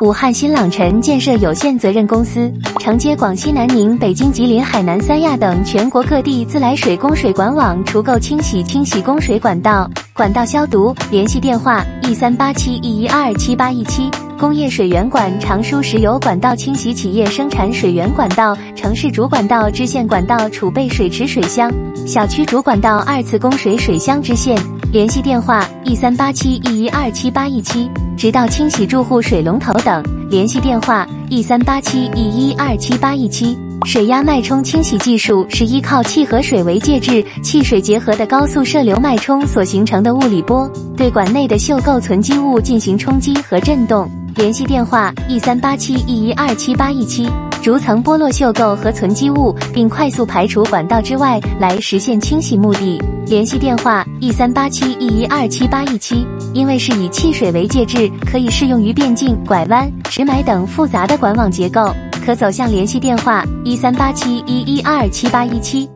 武汉新朗晨建设有限责任公司承接广西南宁、北京、吉林、海南、三亚等全国各地自来水供水管网除垢清洗、清洗供水管道、管道消毒。联系电话：一三八七一一二七八一七。工业水源管常输石油管道清洗企业生产水源管道、城市主管道、支线管道、储备水池水箱、小区主管道二次供水水箱支线。联系电话：一三八七一一二七八一七。直到清洗住户水龙头等，联系电话：一三八七一一二七八一七。水压脉冲清洗技术是依靠气和水为介质，气水结合的高速射流脉冲所形成的物理波，对管内的锈垢存积物进行冲击和震动。联系电话：一三八七一一二七八一七。逐层剥落锈垢和存积物，并快速排除管道之外，来实现清洗目的。联系电话：一三八七一一二七八一七。因为是以汽水为介质，可以适用于变径、拐弯、直埋等复杂的管网结构，可走向联系电话：一三八七一一二七八一七。